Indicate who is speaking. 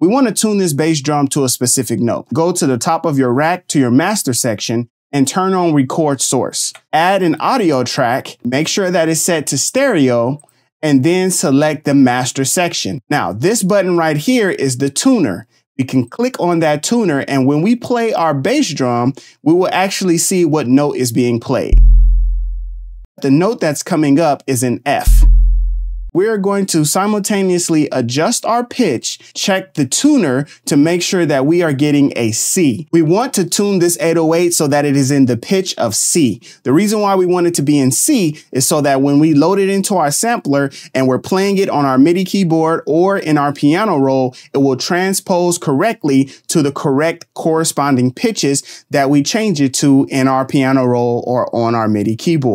Speaker 1: we want to tune this bass drum to a specific note. Go to the top of your rack to your master section and turn on record source. Add an audio track, make sure that it's set to stereo, and then select the master section. Now, this button right here is the tuner. We can click on that tuner, and when we play our bass drum, we will actually see what note is being played. The note that's coming up is an F we're going to simultaneously adjust our pitch, check the tuner to make sure that we are getting a C. We want to tune this 808 so that it is in the pitch of C. The reason why we want it to be in C is so that when we load it into our sampler and we're playing it on our MIDI keyboard or in our piano roll, it will transpose correctly to the correct corresponding pitches that we change it to in our piano roll or on our MIDI keyboard.